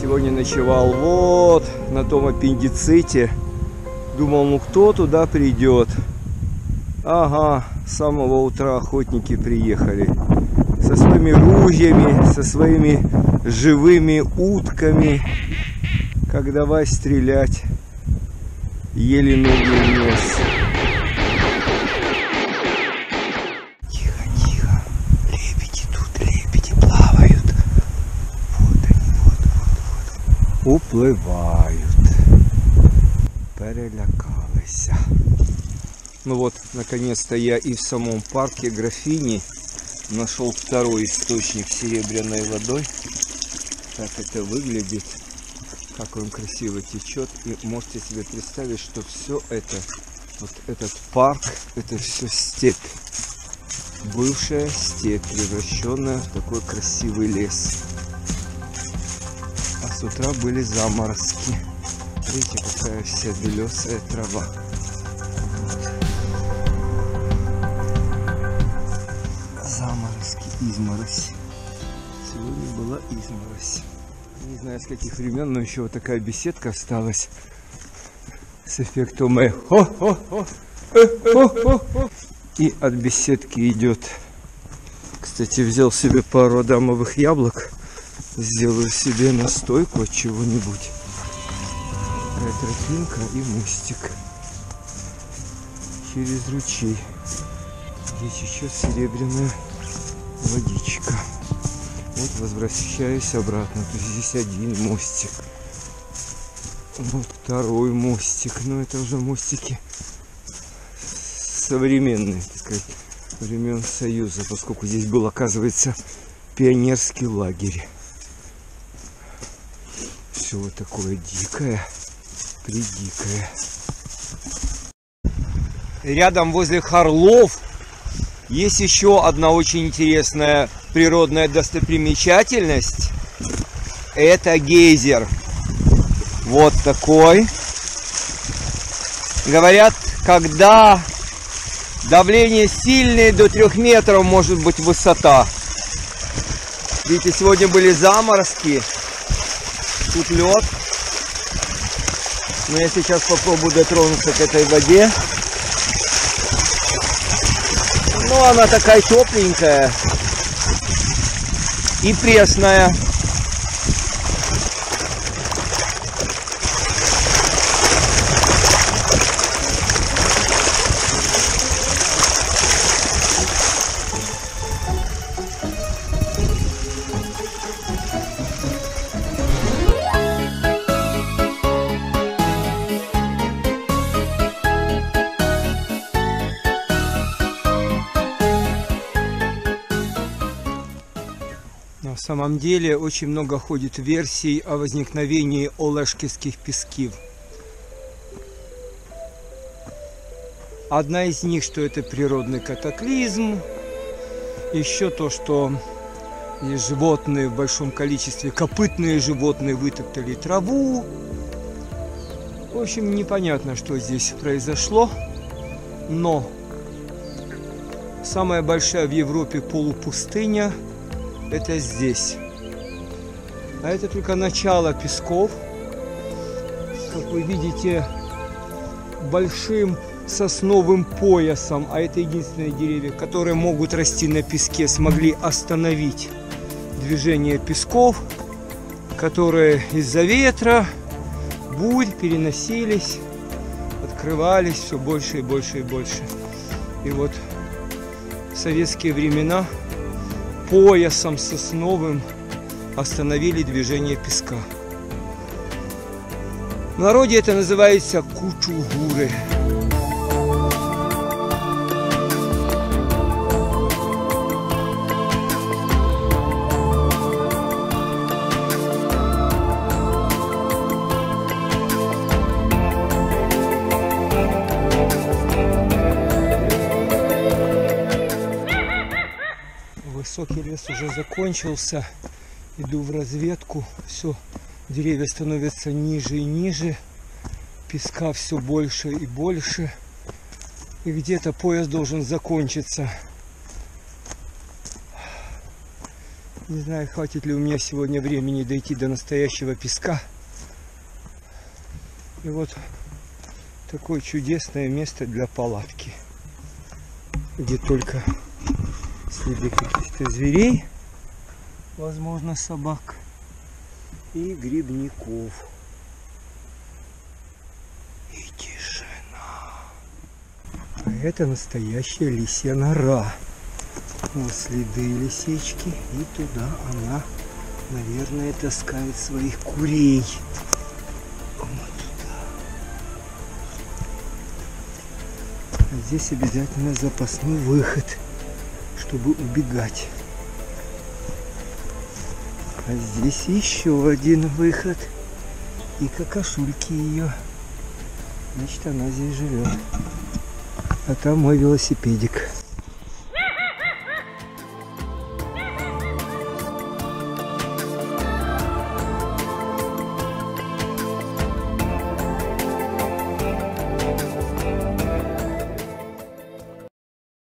Сегодня ночевал вот на том аппендиците. Думал, ну кто туда придет? Ага, с самого утра охотники приехали. Со своими ружьями, со своими живыми утками. Как давай стрелять. Еле ноги унес. Уплывают. Перелякалися. Ну вот, наконец-то я и в самом парке Графини нашел второй источник серебряной водой. Так это выглядит, как он красиво течет. И можете себе представить, что все это, вот этот парк, это все степь. Бывшая степь, превращенная в такой красивый лес. С утра были заморозки. Видите, какая вся белесая трава. Заморозки, изморозь. Сегодня была изморозь. Не знаю с каких времен, но еще вот такая беседка осталась с эффектом эхо. И от беседки идет. Кстати, взял себе пару адамовых яблок. Сделаю себе настойку от чего-нибудь. Тропинка и мостик через ручей, где течет серебряная водичка. Вот возвращаюсь обратно. То есть здесь один мостик. Вот второй мостик. Но это уже мостики современные, так сказать, времен Союза, поскольку здесь был, оказывается, пионерский лагерь. Все вот такое дикое, придикое. Рядом возле Харлов есть еще одна очень интересная природная достопримечательность. Это гейзер. Вот такой. Говорят, когда давление сильное, до трех метров может быть высота. Видите, сегодня были заморозки. Тут лед. Но я сейчас попробую дотронуться к этой воде. Ну, она такая тепленькая и пресная. Самом деле очень много ходит версий о возникновении Олешкинских пескив. Одна из них, что это природный катаклизм. Еще то, что животные в большом количестве, копытные животные вытоптали траву. В общем, непонятно, что здесь произошло. Но самая большая в Европе полупустыня – это здесь. А это только начало песков. Как вы видите, большим сосновым поясом, а это единственные деревья, которые могут расти на песке, смогли остановить движение песков, которые из-за ветра, бурь переносились, открывались все больше и больше и больше. И вот в советские времена поясом сосновым остановили движение песка. В народе это называется кучугуры. Высокий лес уже закончился. Иду в разведку. Все, деревья становятся ниже и ниже. Песка все больше и больше. И где-то поезд должен закончиться. Не знаю, хватит ли у меня сегодня времени дойти до настоящего песка. И вот такое чудесное место для палатки, где только следы каких-то зверей, возможно собак и грибников. И тишина. А это настоящая лисья нора. Вот следы лисички. И туда она, наверное, таскает своих курей. А здесь обязательно запасной выход, чтобы убегать. А здесь еще один выход. И какашульки ее. Значит, она здесь живет. А там мой велосипедик.